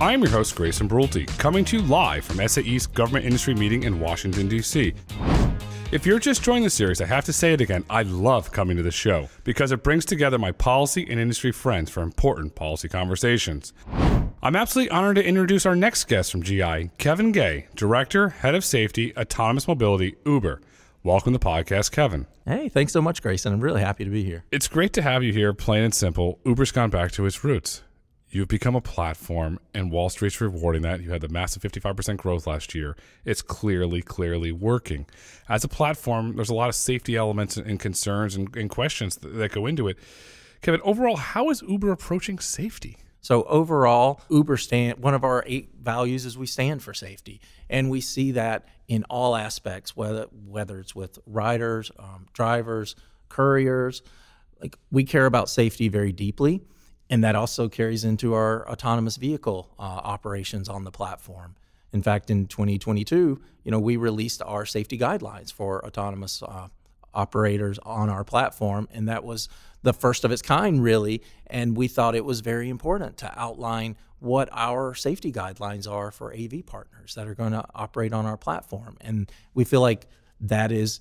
I'm your host, Grayson Brulte, coming to you live from SAE's Government Industry Meeting in Washington, D.C. If you're just joining the series, I have to say it again. I love coming to the show because it brings together my policy and industry friends for important policy conversations. I'm absolutely honored to introduce our next guest from GI, Kevin Gay, Director, Head of Safety, Autonomous Mobility, Uber. Welcome to the podcast, Kevin. Hey, thanks so much, Grayson. I'm really happy to be here. It's great to have you here, plain and simple. Uber's gone back to its roots. You've become a platform, and Wall Street's rewarding that. You had the massive 55% growth last year. It's clearly, clearly working. As a platform, there's a lot of safety elements and concerns and, and questions that, that go into it. Kevin, overall, how is Uber approaching safety? So overall, Uber stand one of our eight values is we stand for safety, and we see that in all aspects, whether whether it's with riders, um, drivers, couriers. Like we care about safety very deeply, and that also carries into our autonomous vehicle uh, operations on the platform. In fact, in 2022, you know, we released our safety guidelines for autonomous uh, operators on our platform, and that was the first of its kind, really. And we thought it was very important to outline what our safety guidelines are for AV partners that are going to operate on our platform. And we feel like that is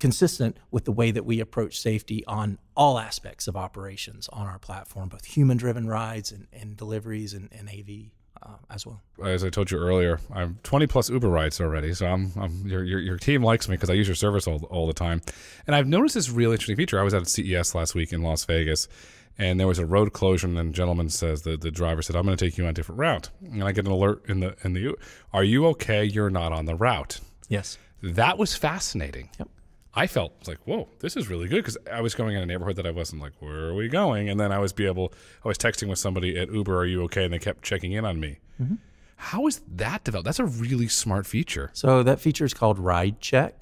consistent with the way that we approach safety on all aspects of operations on our platform, both human driven rides and, and deliveries and, and AV. Uh, as well. As I told you earlier, I'm 20 plus Uber rides already, so I'm, I'm your, your, your team likes me because I use your service all, all the time. And I've noticed this really interesting feature. I was at CES last week in Las Vegas, and there was a road closure, and the gentleman says the, the driver said, "I'm going to take you on a different route," and I get an alert in the in the, "Are you okay? You're not on the route." Yes, that was fascinating. Yep. I felt like, whoa, this is really good because I was going in a neighborhood that I wasn't like, where are we going? And then I was be able, I was texting with somebody at Uber, are you okay? And they kept checking in on me. Mm-hmm. How is that developed? That's a really smart feature. So that feature is called RideCheck,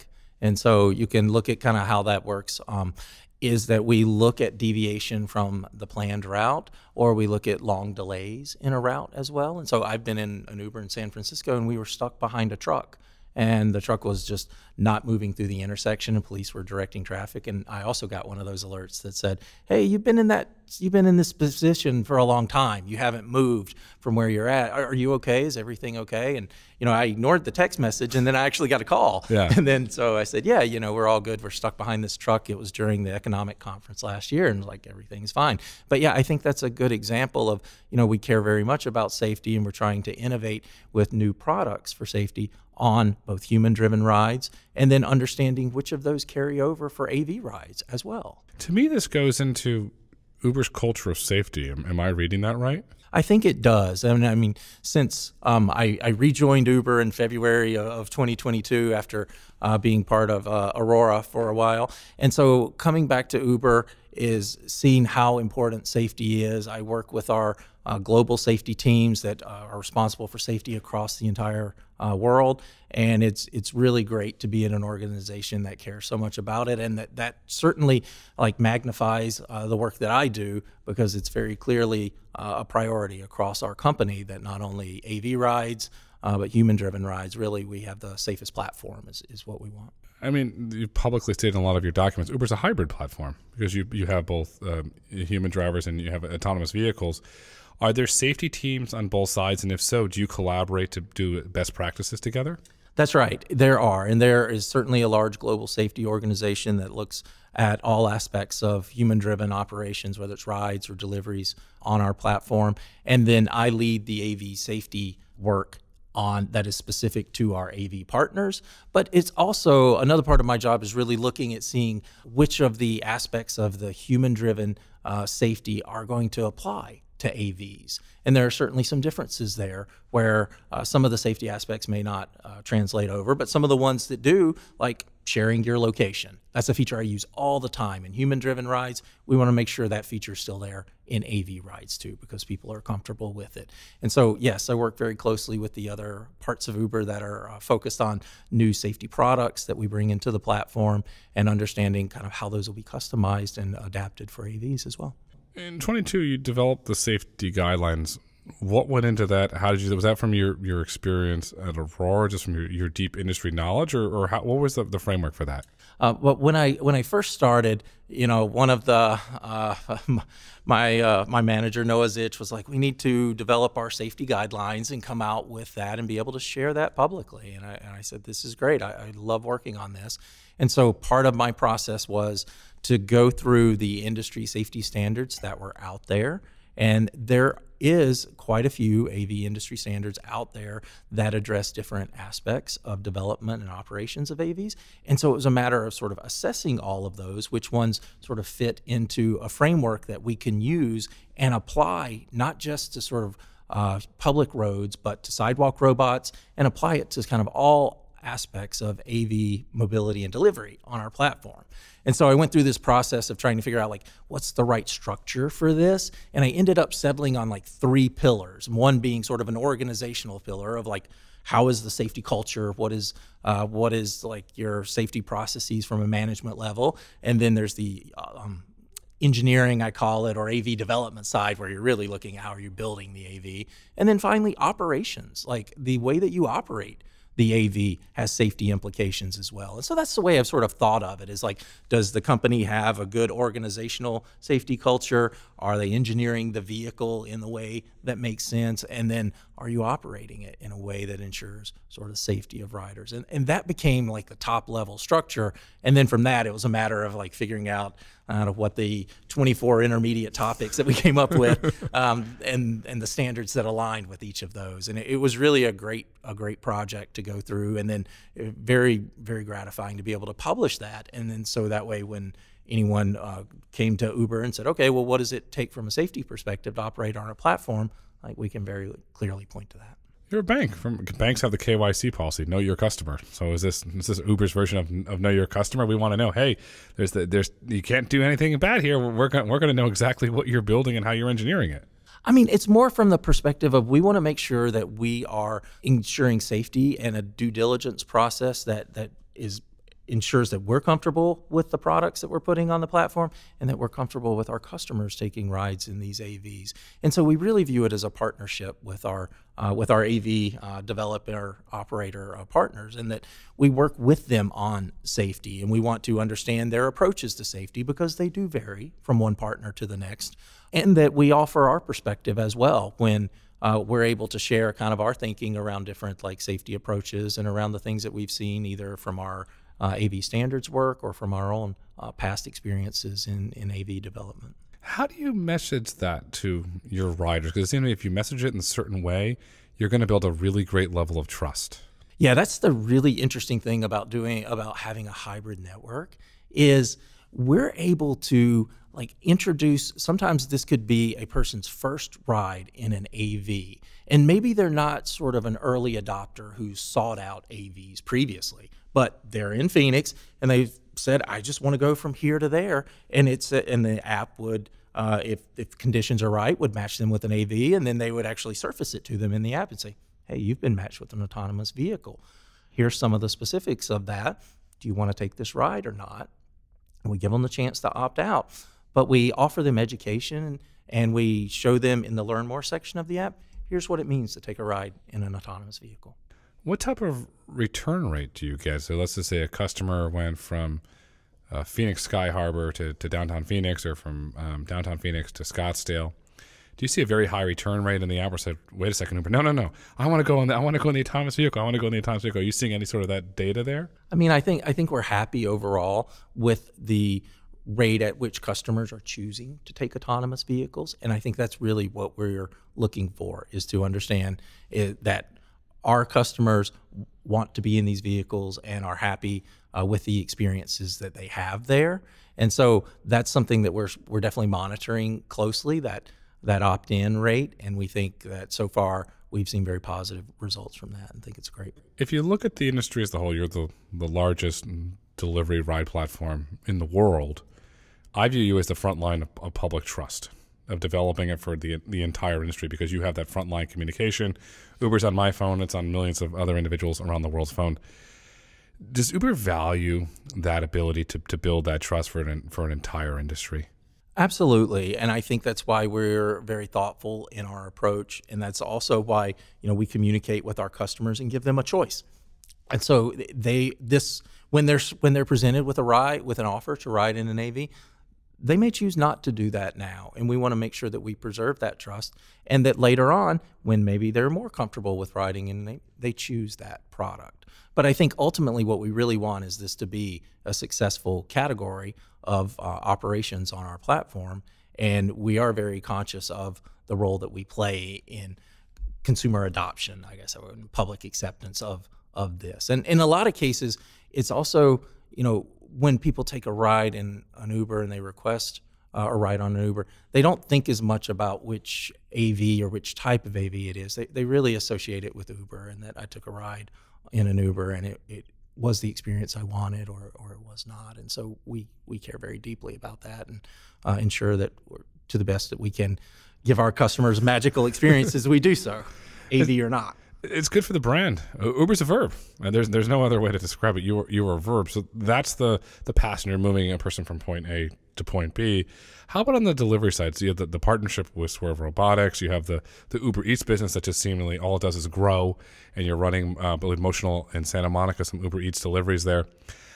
and so you can look at kind of how that works. Um, is that we look at deviation from the planned route, or we look at long delays in a route as well. And so I've been in an Uber in San Francisco, and we were stuck behind a truck and the truck was just not moving through the intersection and police were directing traffic and i also got one of those alerts that said hey you've been in that you've been in this position for a long time. You haven't moved from where you're at. Are you okay? Is everything okay? And you know i ignored the text message and then i actually got a call. Yeah. and then so i said yeah you know we're all good. We're stuck behind this truck. It was during the economic conference last year and like everything's fine. But yeah i think that's a good example of you know we care very much about safety and we're trying to innovate with new products for safety on both human driven rides and then understanding which of those carry over for AV rides as well. To me, this goes into Uber's culture of safety. Am, am I reading that right? I think it does. I mean, I mean since um, I, I, rejoined Uber in February of 2022 after uh, being part of uh, Aurora for a while. And so coming back to Uber is seeing how important safety is. I work with our uh, global safety teams that uh, are responsible for safety across the entire uh, world, and it's it's really great to be in an organization that cares so much about it, and that that certainly like magnifies uh, the work that I do because it's very clearly uh, a priority across our company that not only AV rides. Uh, but human-driven rides, really, we have the safest platform is, is what we want. I mean, you publicly stated in a lot of your documents, Uber's a hybrid platform because you you have both um, human drivers and you have autonomous vehicles. Are there safety teams on both sides? And if so, do you collaborate to do best practices together? That's right. There are. And there is certainly a large global safety organization that looks at all aspects of human driven operations, whether it's rides or deliveries on our platform. And then I lead the AV safety work on that is specific to our AV partners. But it's also another part of my job is really looking at seeing which of the aspects of the human driven uh, safety are going to apply to AVs. And there are certainly some differences there where uh, some of the safety aspects may not uh, translate over, but some of the ones that do, like sharing your location, that's a feature I use all the time. In human driven rides, we want to make sure that feature is still there in AV rides too, because people are comfortable with it. And so, yes, I work very closely with the other parts of Uber that are uh, focused on new safety products that we bring into the platform and understanding kind of how those will be customized and adapted for AVs as well. In 22, you developed the safety guidelines What went into that? How did you? Was that from your, your experience at Aurora, just from your, your deep industry knowledge, or, or how, what was the, the framework for that? Uh, but when I when I first started, you know, one of the uh, my uh, my manager Noah Zych was like, we need to develop our safety guidelines and come out with that and be able to share that publicly. And I, and I said, this is great. I, I love working on this. And so part of my process was to go through the industry safety standards that were out there and there is quite a few AV industry standards out there that address different aspects of development and operations of AVs. And so it was a matter of sort of assessing all of those, which ones sort of fit into a framework that we can use and apply not just to sort of uh, public roads, but to sidewalk robots and apply it to kind of all aspects of AV mobility and delivery on our platform. And so I went through this process of trying to figure out like what's the right structure for this, and I ended up settling on like three pillars. One being sort of an organizational pillar of like how is the safety culture, what is uh, what is like your safety processes from a management level, and then there's the um, engineering, I call it, or AV development side, where you're really looking at how are you building the AV. And then finally, operations, like the way that you operate the AV has safety implications as well. And so that's the way I've sort of thought of it is like, does the company have a good organizational safety culture? Are they engineering the vehicle in the way that makes sense? And then are you operating it in a way that ensures sort of safety of riders? And, and that became like the top level structure. And then from that, it was a matter of like figuring out out of what the 24 intermediate topics that we came up with um, and and the standards that aligned with each of those and it, it, was really a great a great project to go through and then uh, very very gratifying to be able to publish that and then so that way when anyone uh, came to uber and said okay well what does it take from a safety perspective to operate on our platform like we can very clearly point to that you're a bank. From banks have the KYC policy, know your customer. So is this is this Uber's version of, of know your customer? We want to know, hey, there's the, there's you can't do anything bad here. We're going we're going to know exactly what you're building and how you're engineering it. I mean, it's more from the perspective of we want to make sure that we are ensuring safety and a due diligence process that that is ensures that we're comfortable with the products that we're putting on the platform and that we're comfortable with our customers taking rides in these AVs. And so we really view it as a partnership with our uh, with our AV uh, developer operator uh, partners, and that we work with them on safety, and we want to understand their approaches to safety because they do vary from one partner to the next, and that we offer our perspective as well when. Uh, we're able to share kind of our thinking around different like safety approaches and around the things that we've seen either from our uh, AV standards work or from our own uh, past experiences in, in AV development. How do you message that to your riders? Because it seems to me if you message it in a certain way, you're going to build a really great level of trust. Yeah, that's the really interesting thing about doing about having a hybrid network is we're able to like introduce sometimes this could be a person's first ride in an AV and maybe they're not sort of an early adopter who sought out AVs previously but they're in Phoenix and they've said, I just want to go from here to there. And it's and the app would, uh, if if conditions are right, would match them with an AV, and then they would actually surface it to them in the app and say, Hey, you've been matched with an autonomous vehicle. Here's some of the specifics of that. Do you want to take this ride or not? And we give them the chance to opt out, but we offer them education and we show them in the Learn More section of the app. Here's what it means to take a ride in an autonomous vehicle. What type of return rate do you get? So let's just say a customer went from uh, Phoenix Sky Harbor to, to downtown Phoenix or from um, downtown Phoenix to Scottsdale. Do you see a very high return rate in the app said, wait a second, Uber, no, no, no. I want to go on the I want to go in the autonomous vehicle. I want to go in the autonomous vehicle. Are you seeing any sort of that data there? I mean, I think I think we're happy overall with the rate at which customers are choosing to take autonomous vehicles. And I think that's really what we're looking for is to understand that our customers want to be in these vehicles and are happy uh, with the experiences that they have there. And so that's something that we're we're definitely monitoring closely that that opt-in rate, and we think that so far we've seen very positive results from that, and think it's great. If you look at the industry as a whole, you're the the largest delivery ride platform in the world. I view you as the front line of, of public trust of developing it for the the entire industry because you have that frontline communication. Uber's on my phone; it's on millions of other individuals around the world's phone. Does Uber value that ability to, to build that trust for an for an entire industry? Absolutely, and I think that's why we're very thoughtful in our approach, and that's also why you know we communicate with our customers and give them a choice. And so they this when they're when they're presented with a ride with an offer to ride in an AV, they may choose not to do that now, and we want to make sure that we preserve that trust, and that later on, when maybe they're more comfortable with riding, and they they choose that product. But I think ultimately, what we really want is this to be a successful category of uh, operations on our platform, and we are very conscious of the role that we play in consumer adoption, I guess, or public acceptance of of this. And in a lot of cases, it's also you know when people take a ride in an Uber and they request uh, a ride on an Uber, they don't think as much about which AV or which type of AV it is. They, they really associate it with Uber and that I took a ride in an Uber and it, it was the experience I wanted or, or it was not. And so we, we care very deeply about that and uh, ensure that we're to the best that we can give our customers magical experiences we do so, AV or not. It's good for the brand. Uber's a verb, and there's there's no other way to describe it. You are, you are a verb, so that's the the passenger moving a person from point A to point B. How about on the delivery side? So you have the, the partnership with Serve Robotics. You have the the Uber Eats business that just seemingly all it does is grow, and you're running uh, Motional in Santa Monica some Uber Eats deliveries there.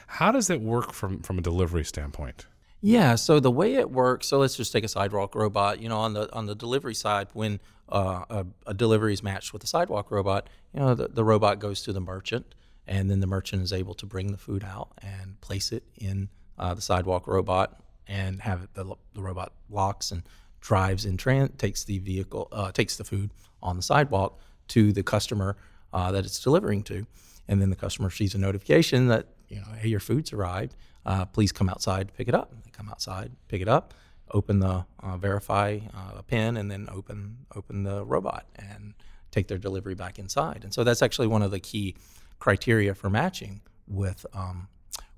How does it work from from a delivery standpoint? Yeah, so the way it works, so let's just take a sidewalk robot. You know, on the on the delivery side, when uh, a, a, delivery is matched with a sidewalk robot, you know, the, the robot goes to the merchant, and then the merchant is able to bring the food out and place it in uh, the sidewalk robot and have it, the, the robot locks and drives in tran- takes the vehicle uh, takes the food on the sidewalk to the customer uh, that it's delivering to, and then the customer sees a notification that you know, hey, your food's arrived. Uh, please come outside pick it up. They come outside, pick it up, open the uh, verify uh, pin, and then open open the robot and take their delivery back inside. And so that's actually one of the key criteria for matching with um,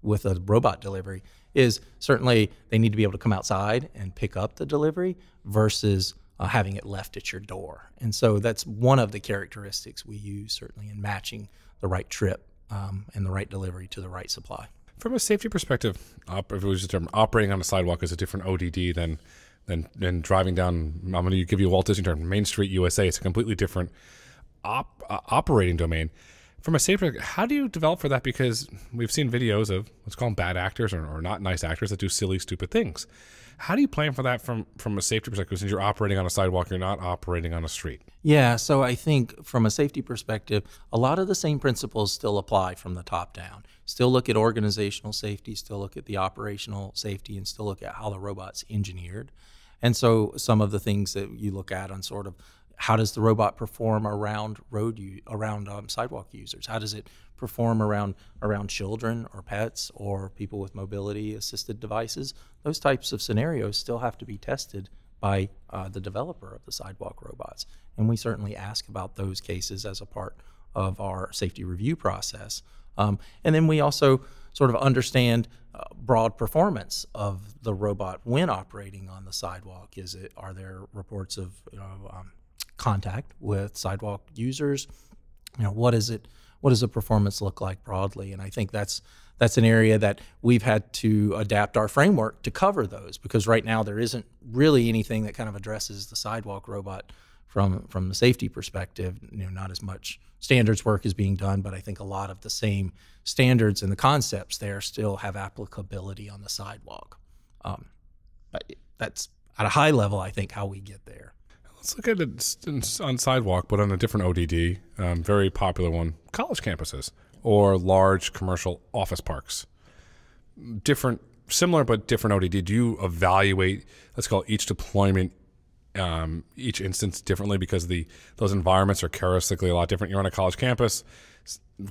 with a robot delivery is certainly they need to be able to come outside and pick up the delivery versus uh, having it left at your door. And so that's one of the characteristics we use certainly in matching the right trip um, and the right delivery to the right supply. From a safety perspective, op- if it was just term, operating on a sidewalk is a different ODD than than than driving down. I'm going to give you a Walt Disney term, Main Street, USA. It's a completely different op- uh, operating domain. From a safety, how do you develop for that? Because we've seen videos of let's call them bad actors or, or not nice actors that do silly, stupid things. How do you plan for that from from a safety perspective? Since you're operating on a sidewalk, you're not operating on a street. Yeah, so I think from a safety perspective, a lot of the same principles still apply from the top down. Still look at organizational safety, still look at the operational safety, and still look at how the robot's engineered. And so some of the things that you look at on sort of how does the robot perform around road around um, sidewalk users? How does it perform around around children or pets or people with mobility assisted devices? Those types of scenarios still have to be tested by uh, the developer of the sidewalk robots, and we certainly ask about those cases as a part of our safety review process. Um, and then we also sort of understand uh, broad performance of the robot when operating on the sidewalk. Is it are there reports of you know, um, contact with sidewalk users. You know, what is it? What does the performance look like broadly? And I think that's that's an area that we've had to adapt our framework to cover those because right now there isn't really anything that kind of addresses the sidewalk robot from from the safety perspective. You know, not as much standards work is being done, but I think a lot of the same standards and the concepts there still have applicability on the sidewalk. Um, but that's at a high level, I think how we get there. Let's look at it on sidewalk, but on a different ODD. Um, very popular one: college campuses or large commercial office parks. Different, similar but different ODD. Do you evaluate? Let's call each deployment, um, each instance differently because the those environments are characteristically a lot different. You're on a college campus.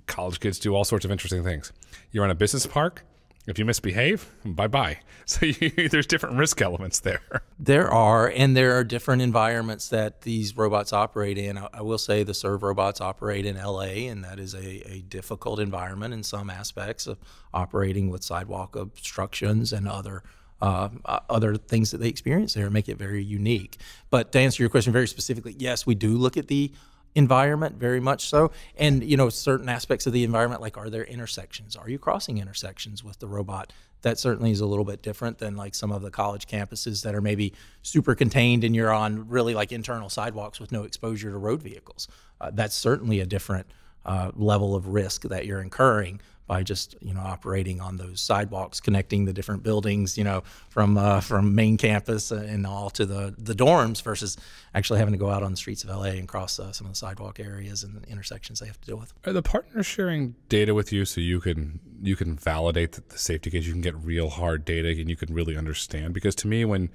College kids do all sorts of interesting things. You're on a business park if you misbehave, bye bye. So you, there's different risk elements there. There are, and there are different environments that these robots operate in. I, I will say the serve robots operate in LA, and that is a, a difficult environment in some aspects of operating with sidewalk obstructions and other. Uh, uh other things that they experience there make it very unique. But to answer your question very specifically, yes, we do look at the environment very much so. And you know certain aspects of the environment like are there intersections? Are you crossing intersections with the robot? That certainly is a little bit different than like some of the college campuses that are maybe super contained and you're on really like internal sidewalks with no exposure to road vehicles. Uh, that's certainly a different uh, level of risk that you're incurring by just you know operating on those sidewalks connecting the different buildings you know from uh, from main campus and all to the the dorms versus actually having to go out on the streets of LA and cross uh, some of the sidewalk areas and the intersections they have to deal with. Are the partners sharing data with you so you can you can validate the safety case? You can get real hard data and you can really understand. Because to me, when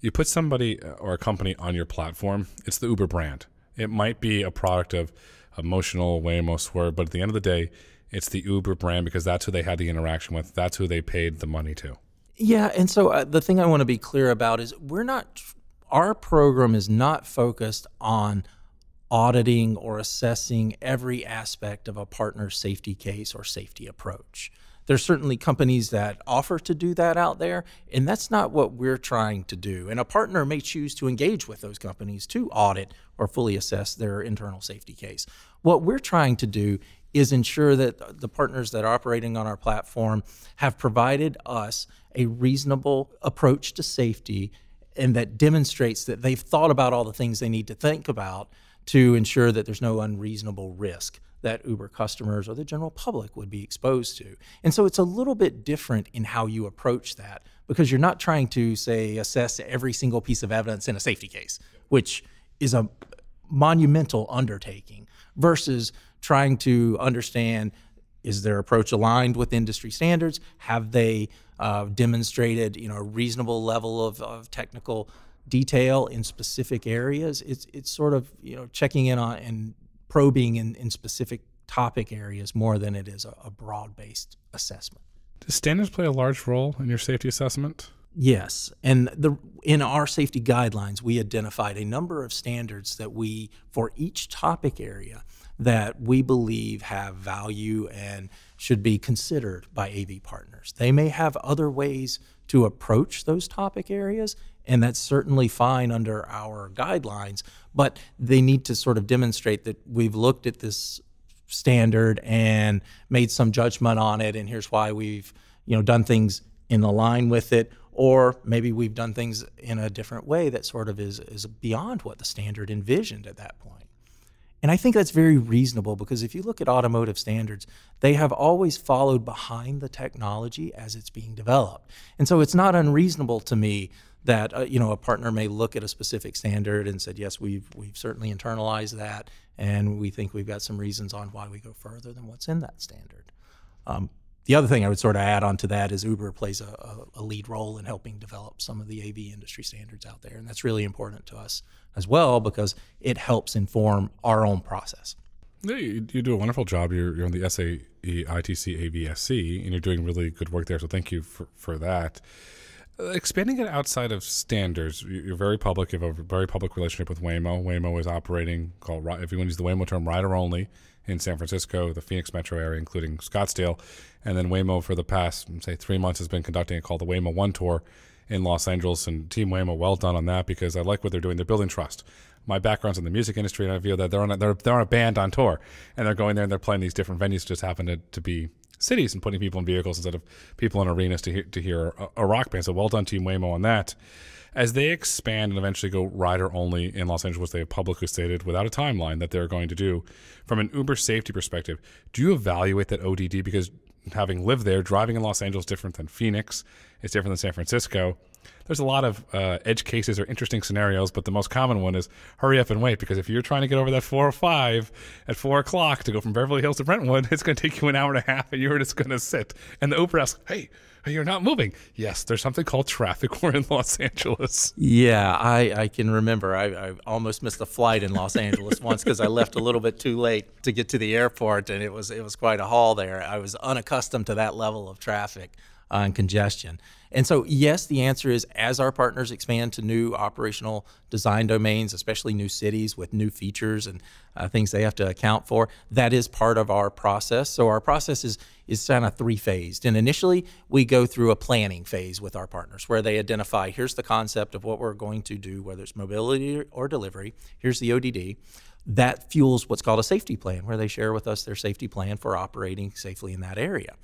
you put somebody uh, or a company on your platform, it's the Uber brand. It might be a product of Motional Waymo Serve, but at the end of the day it's the Uber brand because that's who they had the interaction with. That's who they paid the money to. Yeah, and so uh, the thing I want to be clear about is we're not our program is not focused on auditing or assessing every aspect of a partner's safety case or safety approach. There's certainly companies that offer to do that out there, and that's not what we're trying to do. And a partner may choose to engage with those companies to audit or fully assess their internal safety case. What we're trying to do is ensure that the partners that are operating on our platform have provided us a reasonable approach to safety and that demonstrates that they've thought about all the things they need to think about to ensure that there's no unreasonable risk that Uber customers or the general public would be exposed to. And so it's a little bit different in how you approach that because you're not trying to, say, assess every single piece of evidence in a safety case, which is a monumental undertaking, versus trying to understand is their approach aligned with industry standards? Have they uh, demonstrated you know a reasonable level of, of technical detail in specific areas? It's it's sort of you know checking in on and probing in, in specific topic areas more than it is a, a broad based assessment. Does standards play a large role in your safety assessment? Yes, and the in our safety guidelines, we identified a number of standards that we for each topic area that we believe have value and should be considered by AV partners. They may have other ways to approach those topic areas, and that's certainly fine under our guidelines, but they need to sort of demonstrate that we've looked at this standard and made some judgment on it and here's why we've you know done things in line with it or maybe we've done things in a different way that sort of is is beyond what the standard envisioned at that point and I think that's very reasonable because if you look at automotive standards, they have always followed behind the technology as it's being developed. And so it's not unreasonable to me that uh, you know a partner may look at a specific standard and said, yes, we've we've certainly internalized that, and we think we've got some reasons on why we go further than what's in that standard. Um, the other thing I would sort of add on to that is Uber plays a, a, lead role in helping develop some of the AV industry standards out there. And that's really important to us as well because it helps inform our own process. Yeah, you, you do a wonderful job. You're, you're on the SAE ITC AVSC, and you're doing really good work there. So thank you for, for that. Uh, expanding it outside of standards, you're very public. You have a very public relationship with Waymo. Waymo is operating called, if you want to use the Waymo term, rider only in San Francisco, the Phoenix metro area, including Scottsdale. And then Waymo, for the past, say, three months, has been conducting a call the Waymo One Tour in Los Angeles. And Team Waymo, well done on that because I like what they're doing. They're building trust. My background's in the music industry, and I feel that they're on a, they're, they're on a band on tour, and they're going there and they're playing these different venues. Just happen to, to be cities and putting people in vehicles instead of people in arenas to hear, to hear a, a rock band. So well done, Team Waymo, on that as they expand and eventually go rider only in Los Angeles, they have publicly stated without a timeline that they're going to do. From an Uber safety perspective, do you evaluate that ODD? Because having lived there, driving in Los Angeles is different than Phoenix, it's different than San Francisco. There's a lot of uh, edge cases or interesting scenarios, but the most common one is hurry up and wait because if you're trying to get over that 405 at 4 o'clock to go from Beverly Hills to Brentwood, it's going to take you an hour and a half and you're just going to sit. And the Uber asks, hey, you're not moving. Yes, there's something called traffic. We're in Los Angeles. Yeah, I, I can remember. I, I almost missed a flight in Los Angeles once because I left a little bit too late to get to the airport, and it was it was quite a haul there. I was unaccustomed to that level of traffic uh, and congestion. And so, yes, the answer is as our partners expand to new operational design domains, especially new cities with new features and uh, things they have to account for, that is part of our process. So, our process is, is kind of three phased. And initially, we go through a planning phase with our partners where they identify here's the concept of what we're going to do, whether it's mobility or delivery, here's the ODD that fuels what's called a safety plan, where they share with us their safety plan for operating safely in that area.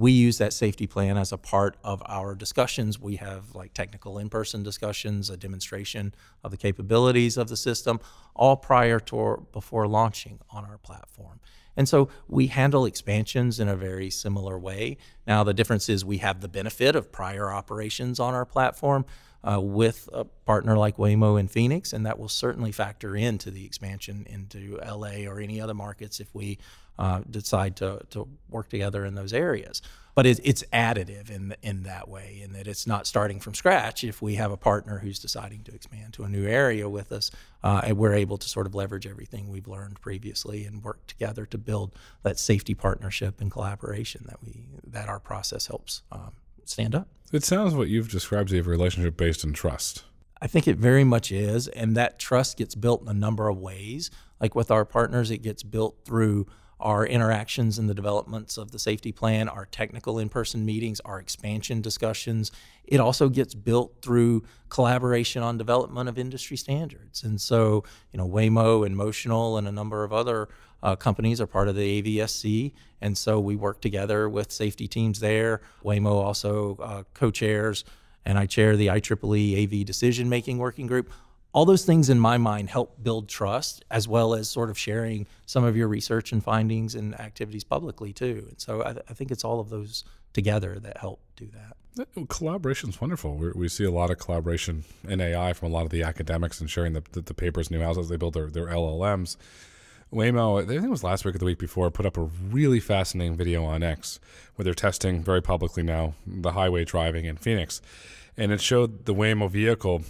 We use that safety plan as a part of our discussions. We have like technical in person discussions, a demonstration of the capabilities of the system, all prior to or before launching on our platform. And so we handle expansions in a very similar way. Now, the difference is we have the benefit of prior operations on our platform. Uh, with a partner like Waymo in Phoenix, and that will certainly factor into the expansion into LA or any other markets if we uh, decide to, to work together in those areas. But it, it's additive in in that way, in that it's not starting from scratch. If we have a partner who's deciding to expand to a new area with us, uh, and we're able to sort of leverage everything we've learned previously and work together to build that safety partnership and collaboration that we that our process helps um, stand up. It sounds what you've described as a relationship based in trust. I think it very much is, and that trust gets built in a number of ways. Like with our partners, it gets built through our interactions and the developments of the safety plan, our technical in person meetings, our expansion discussions. It also gets built through collaboration on development of industry standards. And so, you know, Waymo and Motional and a number of other uh, companies are part of the AVSC. And so we work together with safety teams there. Waymo also uh, co chairs, and I chair the IEEE AV decision making working group all those things in my mind help build trust as well as sort of sharing some of your research and findings and activities publicly too and so i, I think it's all of those together that help do that Collaboration is wonderful. We, we, see a lot of collaboration in AI from a lot of the academics and sharing the, the, the papers, new houses they build their, their LLMs. Waymo, I think it was last week or the week before, put up a really fascinating video on X where they're testing very publicly now the highway driving in Phoenix. And it showed the Waymo vehicle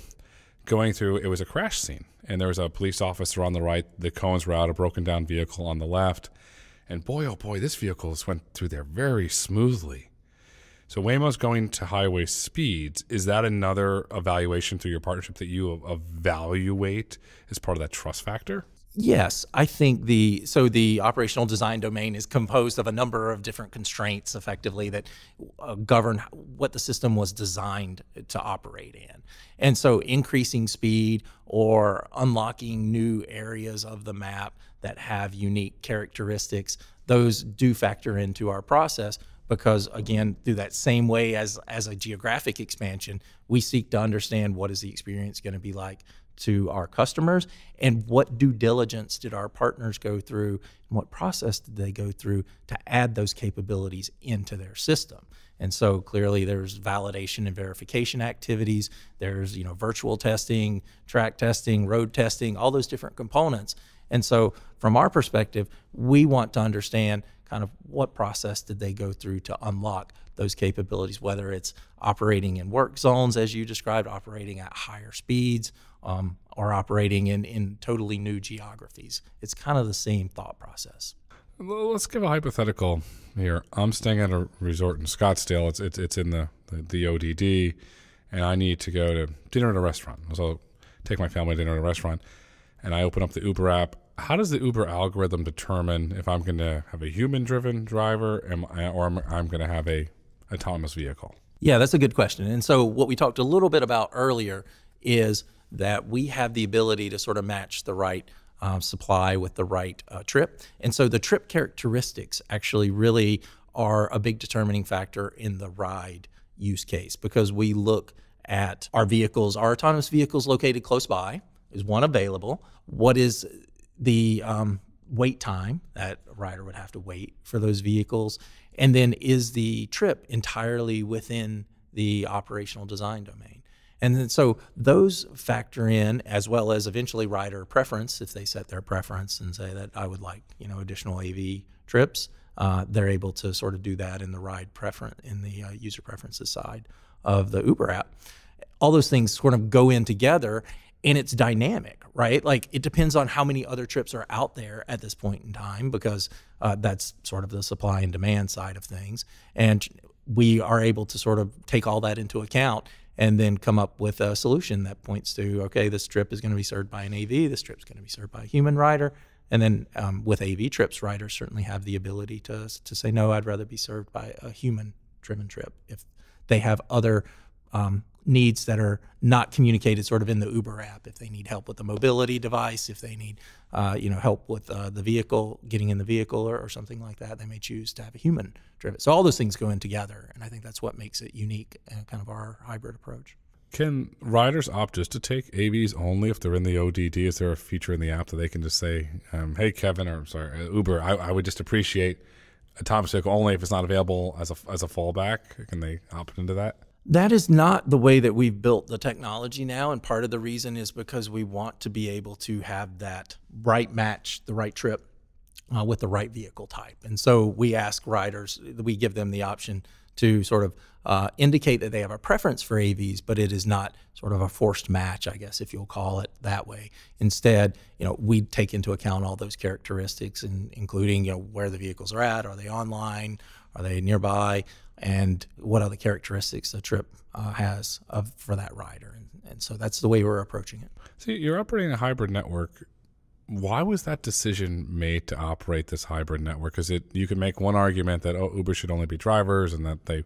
going through, it was a crash scene, and there was a police officer on the right. The cones were out, a broken down vehicle on the left, and boy, oh boy, this vehicle just went through there very smoothly. So Waymo's going to highway speeds. Is that another evaluation through your partnership that you evaluate as part of that trust factor? Yes, I think the so the operational design domain is composed of a number of different constraints, effectively that uh, govern what the system was designed to operate in, and so increasing speed or unlocking new areas of the map that have unique characteristics, those do factor into our process because again through that same way as as a geographic expansion we seek to understand what is the experience going to be like to our customers and what due diligence did our partners go through and what process did they go through to add those capabilities into their system. And so clearly there's validation and verification activities. There's you know virtual testing track testing road testing all those different components. And so from our perspective we want to understand kind of what process did they go through to unlock those capabilities whether it's operating in work zones as you described operating at higher speeds um, or operating in, in totally new geographies. It's kind of the same thought process. Let's give a hypothetical here. I'm staying at a resort in Scottsdale. It's it's, it's in the, the, the ODD, and I need to go to dinner at a restaurant. So I'll take my family to dinner at a restaurant, and I open up the Uber app. How does the Uber algorithm determine if I'm going to have a human-driven driver, or I'm going to have a autonomous vehicle? Yeah, that's a good question. And so what we talked a little bit about earlier is that we have the ability to sort of match the right uh, supply with the right uh, trip. And so the trip characteristics actually really are a big determining factor in the ride use case because we look at our vehicles, our autonomous vehicles located close by, is one available? What is the um, wait time that a rider would have to wait for those vehicles? And then is the trip entirely within the operational design domain? And then, so those factor in as well as eventually rider preference. If they set their preference and say that I would like, you know, additional AV trips, uh, they're able to sort of do that in the ride preference in the uh, user preferences side of the Uber app. All those things sort of go in together, and it's dynamic, right? Like it depends on how many other trips are out there at this point in time, because uh, that's sort of the supply and demand side of things, and we are able to sort of take all that into account and then come up with a solution that points to okay, this trip is going to be served by an AV, this is going to be served by a human rider. And then um, with AV trips, riders certainly have the ability to, to say, no, I'd rather be served by a human driven trip if they have other um, needs that are not communicated sort of in the Uber app. If they need help with the mobility device, if they need uh, you know help with uh, the vehicle, getting in the vehicle or, or, something like that, they may choose to have a human driven. So all those things go in together, and I think that's what makes it unique kind of our hybrid approach. Can riders opt just to take AVs only if they're in the ODD? Is there a feature in the app that they can just say, um, "Hey, Kevin," or sorry, uh, Uber, I, I would just appreciate autonomous vehicle only if it's not available as a as a fallback? Can they opt into that? That is not the way that we've built the technology now. And part of the reason is because we want to be able to have that right match, the right trip uh, with the right vehicle type. And so we ask riders, we give them the option to sort of uh, indicate that they have a preference for AVs, but it is not sort of a forced match, I guess, if you'll call it that way. Instead, you know, we take into account all those characteristics, and including you know where the vehicles are at, are they online, are they nearby, and what other characteristics the trip uh, has of, for that rider. And, and so that's the way we're approaching it. So you're operating a hybrid network. Why was that decision made to operate this hybrid network? Because it you can make one argument that oh Uber should only be drivers and that they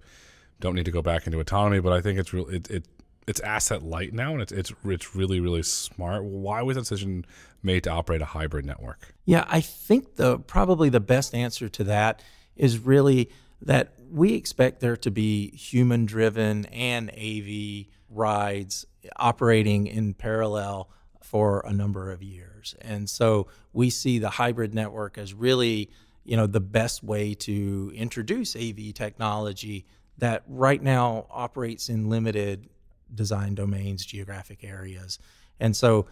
don't need to go back into autonomy, but I think it's real it, it it's asset light now and it's it's it's really really smart. Why was that decision made to operate a hybrid network? Yeah, I think the probably the best answer to that is really that we expect there to be human driven and AV rides operating in parallel for a number of years. And so we see the hybrid network as really, you know, the best way to introduce AV technology that right now operates in limited design domains, geographic areas. And so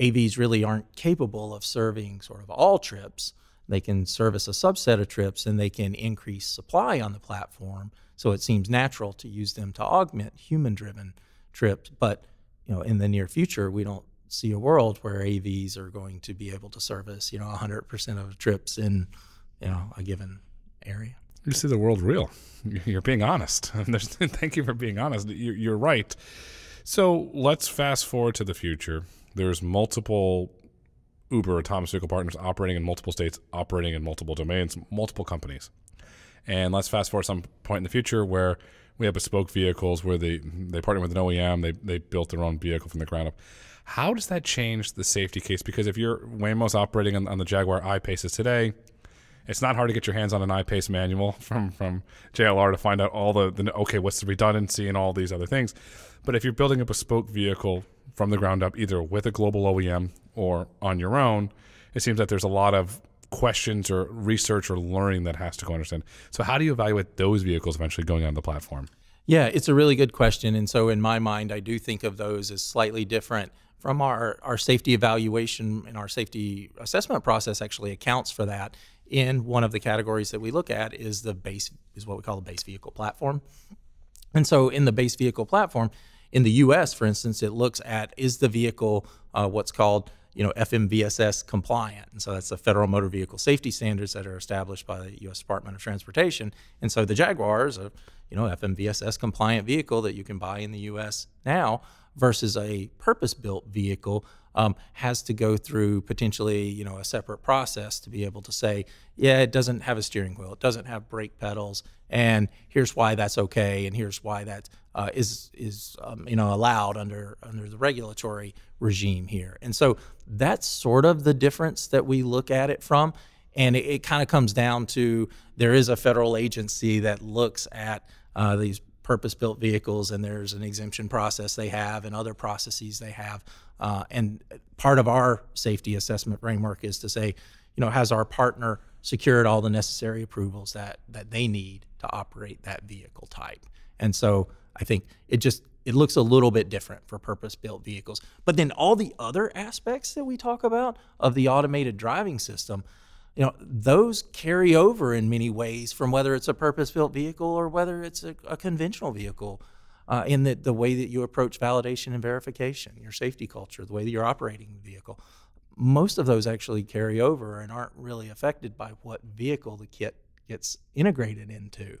AVs really aren't capable of serving sort of all trips they can service a subset of trips and they can increase supply on the platform. So it seems natural to use them to augment human driven trips. But you know, in the near future, we don't see a world where AVs are going to be able to service, you know, 100% of trips in, you know, a given area. You see the world real. You're being honest. Thank you for being honest. You're right. So let's fast forward to the future. There's multiple Uber autonomous vehicle partners operating in multiple states, operating in multiple domains, multiple companies. And let's fast forward some point in the future where we have bespoke vehicles where they they partner with an OEM, they they built their own vehicle from the ground up. How does that change the safety case? Because if you're Waymo's operating on, on the Jaguar I-Paces today, it's not hard to get your hands on an I-Pace manual from from JLR to find out all the, the okay, what's the redundancy and all these other things. But if you're building a bespoke vehicle from the ground up, either with a global OEM or on your own, it seems that there's a lot of questions or research or learning that has to go understand. So, how do you evaluate those vehicles eventually going on the platform? Yeah, it's a really good question. And so, in my mind, I do think of those as slightly different from our, our safety evaluation and our safety assessment process actually accounts for that. In one of the categories that we look at is the base, is what we call the base vehicle platform. And so, in the base vehicle platform, in the U.S., for instance, it looks at is the vehicle uh, what's called you know FMVSS compliant, and so that's the Federal Motor Vehicle Safety Standards that are established by the U.S. Department of Transportation. And so the Jaguar is a you know FMVSS compliant vehicle that you can buy in the U.S. now versus a purpose-built vehicle um, has to go through potentially you know a separate process to be able to say yeah it doesn't have a steering wheel it doesn't have brake pedals and here's why that's okay and here's why that uh, is is um, you know allowed under under the regulatory regime here. And so that's sort of the difference that we look at it from. And it, it kind of comes down to there is a federal agency that looks at uh, these purpose-built vehicles and there's an exemption process they have and other processes they have. Uh, and part of our safety assessment framework is to say, you know, has our partner secured all the necessary approvals that that they need to operate that vehicle type? And so I think it just it looks a little bit different for purpose-built vehicles. But then all the other aspects that we talk about of the automated driving system, you know, those carry over in many ways from whether it's a purpose-built vehicle or whether it's a, a conventional vehicle uh, in the, the way that you approach validation and verification, your safety culture, the way that you're operating the vehicle. Most of those actually carry over and aren't really affected by what vehicle the kit gets integrated into.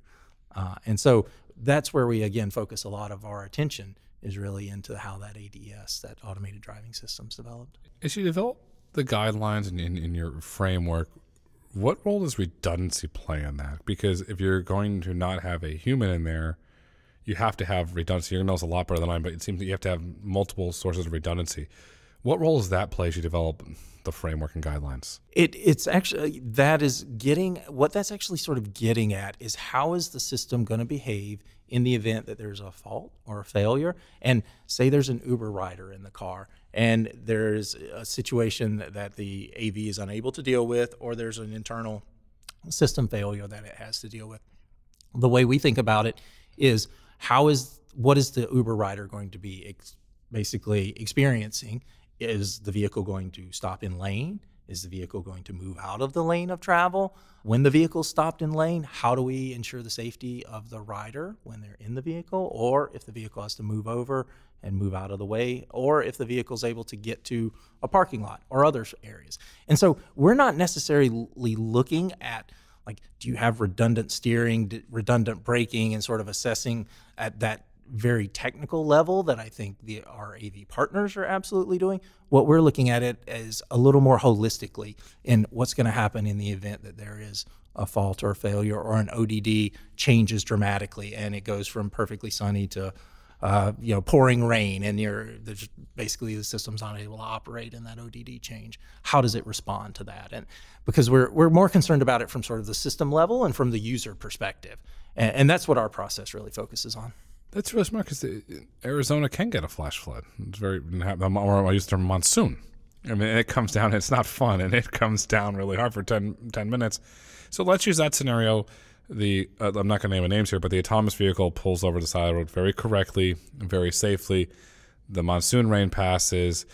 Uh, and so that's where we again focus a lot of our attention is really into how that ADS, that automated driving system, is developed. As you develop the guidelines in, in, in your framework, what role does redundancy play in that? Because if you're going to not have a human in there, you have to have redundancy. To know a lot better than I, but it seems that you have to have multiple sources of redundancy. What role does that play as you develop the framework and guidelines? It, it's actually that is getting what that's actually sort of getting at is how is the system going to behave in the event that there's a fault or a failure, and say there's an Uber rider in the car and there's a situation that, the AV is unable to deal with, or there's an internal system failure that it has to deal with. The way we think about it is how is what is the Uber rider going to be ex- basically experiencing is the vehicle going to stop in lane? Is the vehicle going to move out of the lane of travel? When the vehicle stopped in lane, how do we ensure the safety of the rider when they're in the vehicle? Or if the vehicle has to move over and move out of the way, or if the vehicle is able to get to a parking lot or other areas. And so we're not necessarily looking at like, do you have redundant steering, redundant braking, and sort of assessing at that very technical level that I think the our AV partners are absolutely doing. What we're looking at it as a little more holistically in what's going to happen in the event that there is a fault or a failure or an ODD changes dramatically and it goes from perfectly sunny to uh, you know pouring rain and you're basically the system's not able to operate in that ODD change. How does it respond to that? And because we're we're more concerned about it from sort of the system level and from the user perspective, and, and that's what our process really focuses on. That's really smart because Arizona can get a flash flood. It's very, or I use the monsoon. I mean, it comes down, it's not fun, and it comes down really hard for 10, 10 minutes. So let's use that scenario. The uh, I'm not going to name names here, but the autonomous vehicle pulls over the side of the road very correctly, very safely. The monsoon rain passes.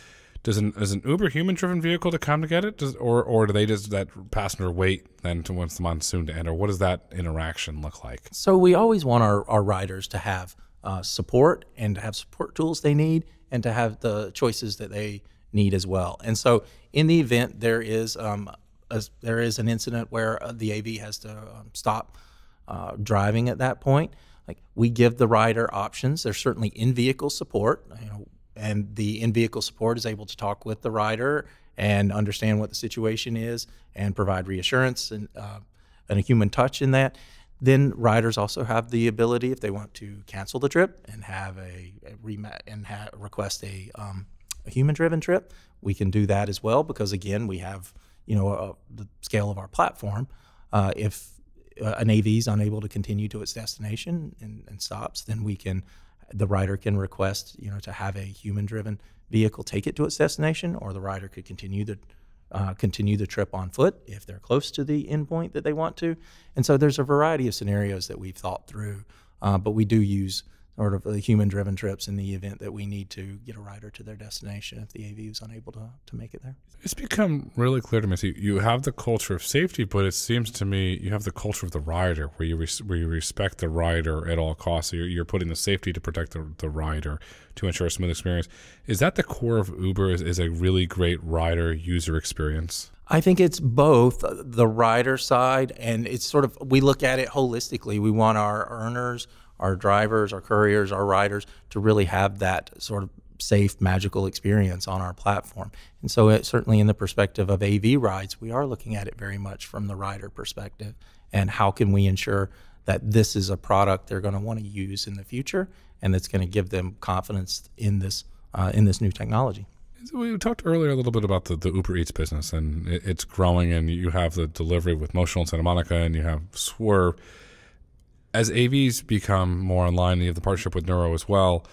Does an is an Uber human driven vehicle to come to get it, does, or or do they just that passenger wait then to once the monsoon to enter? What does that interaction look like? So we always want our, our riders to have uh, support and to have support tools they need and to have the choices that they need as well. And so, in the event there is um, a, there is an incident where uh, the AV has to um, stop uh, driving at that point, like we give the rider options. There's certainly in vehicle support, you know, and the in vehicle support is able to talk with the rider and understand what the situation is and provide reassurance and uh, and a human touch in that. Then riders also have the ability, if they want to cancel the trip and have a, a remat and ha- request a, um, a human-driven trip, we can do that as well because again, we have you know uh, the scale of our platform. Uh, if uh, an AV is unable to continue to its destination and, and stops, then we can the rider can request you know to have a human-driven vehicle take it to its destination, or the rider could continue the uh, continue the trip on foot if they're close to the endpoint that they want to. And so there's a variety of scenarios that we've thought through, uh, but we do use sort of the human driven trips in the event that we need to get a rider to their destination if the AV is unable to, to make it there. It's become really clear to me. So you have the culture of safety, but it seems to me you have the culture of the rider where you, res- where you respect the rider at all costs. So you're, you're putting the safety to protect the, the rider to ensure a smooth experience. Is that the core of Uber is, is a really great rider user experience? I think it's both uh, the rider side and it's sort of we look at it holistically. We want our earners, our drivers, our couriers, our riders to really have that sort of safe, magical experience on our platform. And so, it, certainly in the perspective of AV rides, we are looking at it very much from the rider perspective. And how can we ensure that this is a product they're going to want to use in the future, and that's going to give them confidence in this uh, in this new technology. We talked earlier a little bit about the, the Uber Eats business, and it, it's growing. And you have the delivery with Motional in Santa Monica, and you have Serve as AVs become more online, you have the partnership with Nuro as well.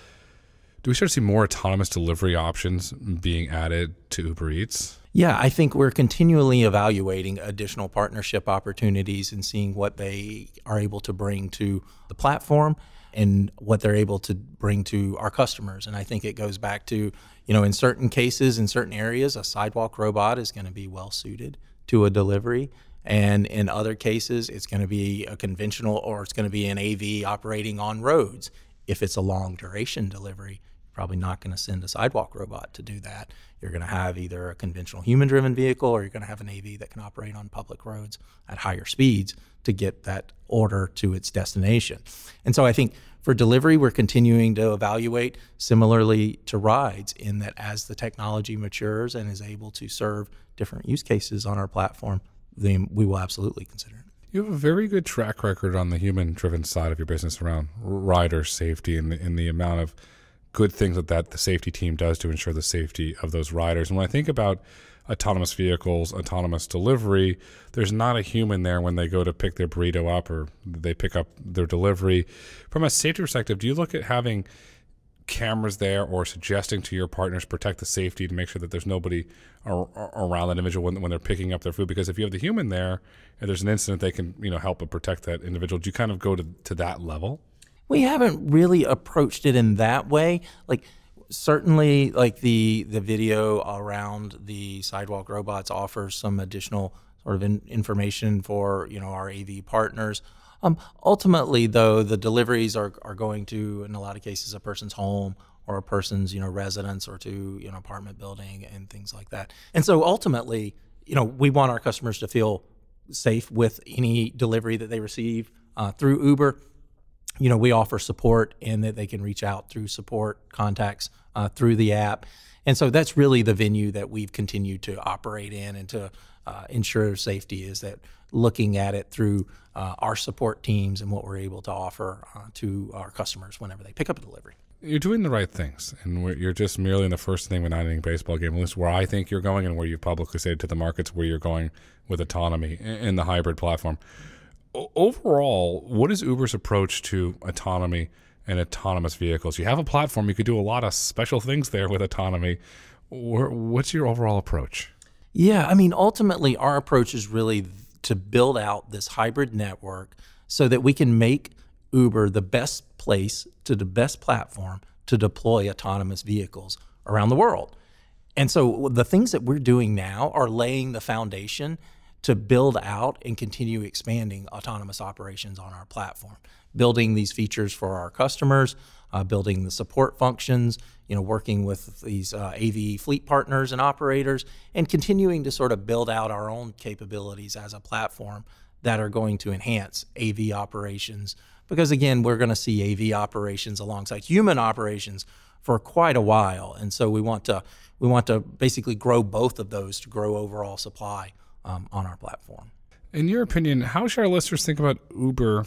Do we start to see more autonomous delivery options being added to Uber Eats? Yeah, I think we're continually evaluating additional partnership opportunities and seeing what they are able to bring to the platform and what they're able to bring to our customers. And I think it goes back to, you know, in certain cases, in certain areas, a sidewalk robot is going to be well suited to a delivery. And in other cases, it's going to be a conventional or it's going to be an AV operating on roads. If it's a long duration delivery, you're probably not going to send a sidewalk robot to do that. You're going to have either a conventional human driven vehicle or you're going to have an AV that can operate on public roads at higher speeds to get that order to its destination. And so I think for delivery, we're continuing to evaluate similarly to rides in that as the technology matures and is able to serve different use cases on our platform, we will absolutely consider it. You have a very good track record on the human driven side of your business around rider safety and the, and the amount of good things that, that the safety team does to ensure the safety of those riders. And when I think about autonomous vehicles, autonomous delivery, there's not a human there when they go to pick their burrito up or they pick up their delivery. From a safety perspective, do you look at having cameras there or suggesting to your partners protect the safety to make sure that there's nobody ar- around that individual when, when they're picking up their food? Because if you have the human there and there's an incident they can you know help and protect that individual. Do you kind of go to, to that level? We haven't really approached it in that way. Like certainly like the the video around the sidewalk robots offers some additional sort of in, information for you know our AV partners um, ultimately, though, the deliveries are, are going to, in a lot of cases, a person's home or a person's you know residence or to you know apartment building and things like that. And so ultimately, you know, we want our customers to feel safe with any delivery that they receive uh, through Uber. You know, we offer support and that they can reach out through support contacts uh, through the app. And so that's really the venue that we've continued to operate in and to uh, ensure safety is that looking at it through uh, our support teams and what we're able to offer uh, to our customers whenever they pick up a delivery. You're doing the right things, and you're just merely in the first thing with nine inning baseball game, at least where I think you're going and where you've publicly said to the markets where you're going with autonomy in the hybrid platform. O- overall, what is Uber's approach to autonomy and autonomous vehicles? You have a platform, you could do a lot of special things there with autonomy. What's your overall approach? Yeah, I mean, ultimately, our approach is really to build out this hybrid network so that we can make Uber the best place to the best platform to deploy autonomous vehicles around the world. And so the things that we're doing now are laying the foundation to build out and continue expanding autonomous operations on our platform, building these features for our customers, uh, building the support functions, you know, working with these uh, AV fleet partners and operators, and continuing to sort of build out our own capabilities as a platform that are going to enhance AV operations. Because again, we're going to see AV operations alongside human operations for quite a while, and so we want to we want to basically grow both of those to grow overall supply um, on our platform. In your opinion, how should our listeners think about Uber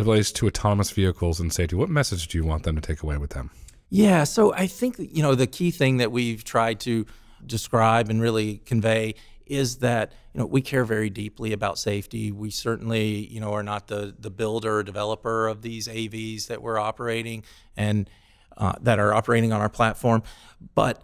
as relates to autonomous vehicles and safety? What message do you want them to take away with them? Yeah, so I think you know the key thing that we've tried to describe and really convey is that you know we care very deeply about safety. We certainly you know are not the the builder or developer of these AVs that we're operating and uh, that are operating on our platform, but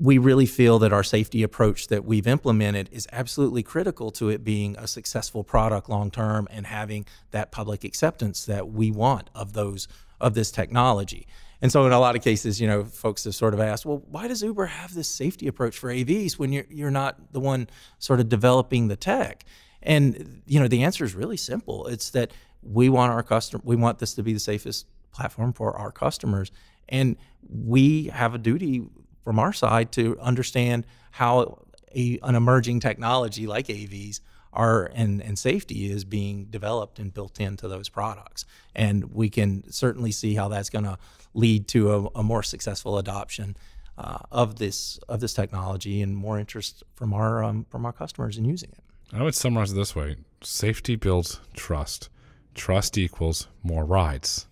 we really feel that our safety approach that we've implemented is absolutely critical to it being a successful product long term and having that public acceptance that we want of those of this technology. And so in a lot of cases, you know, folks have sort of asked, well, why does Uber have this safety approach for AVs when you're you're not the one sort of developing the tech? And you know, the answer is really simple. It's that we want our customer we want this to be the safest platform for our customers and we have a duty from our side to understand how a, an emerging technology like AVs are and, and safety is being developed and built into those products. And we can certainly see how that's going to lead to a, a, more successful adoption uh, of this of this technology and more interest from our um, from our customers in using it. I would summarize it this way: safety builds trust. Trust equals more rides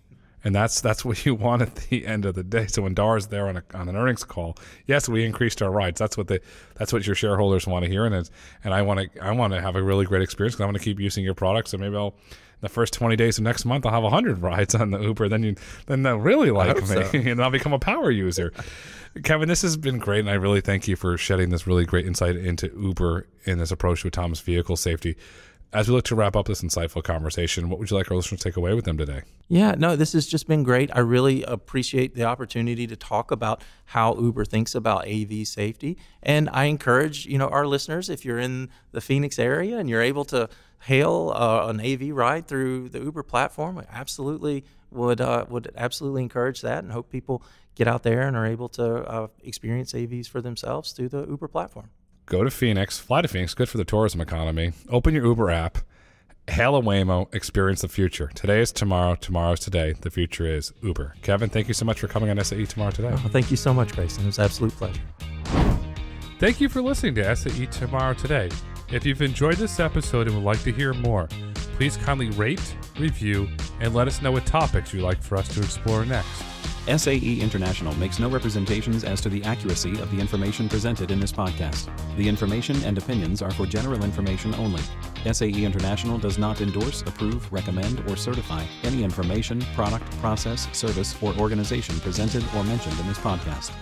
and that's that's what you want at the end of the day. So when Dara's there on, a, on an earnings call, yes, we increased our rights. That's what the that's what your shareholders want to hear, and it's, and I want to I want to have a really great experience because I want to keep using your products. So maybe I'll the first 20 days of next month I'll have 100 rides on the Uber. Then you then they'll really like me, so. and I'll become a power user. Kevin, this has been great, and I really thank you for shedding this really great insight into Uber and this approach to autonomous vehicle safety as we look to wrap up this insightful conversation, what would you like our listeners to take away with them today? Yeah, no, this has just been great. I really appreciate the opportunity to talk about how Uber thinks about AV safety. And I encourage, you know, our listeners, if you're in the Phoenix area and you're able to hail uh, an AV ride through the Uber platform, I absolutely would uh, would absolutely encourage that and hope people get out there and are able to uh, experience AVs for themselves through the Uber platform go to Phoenix, fly to Phoenix, good for the tourism economy. Open your Uber app, hail a Waymo, experience the future. Today is tomorrow, tomorrow is today. The future is Uber. Kevin, thank you so much for coming on SAE Tomorrow Today. Oh, thank you so much, Grayson. It was an absolute pleasure. Thank you for listening to SAE Tomorrow Today. If you've enjoyed this episode and would like to hear more, Please kindly rate, review, and let us know what topics you'd like for us to explore next. SAE International makes no representations as to the accuracy of the information presented in this podcast. The information and opinions are for general information only. SAE International does not endorse, approve, recommend, or certify any information, product, process, service, or organization presented or mentioned in this podcast.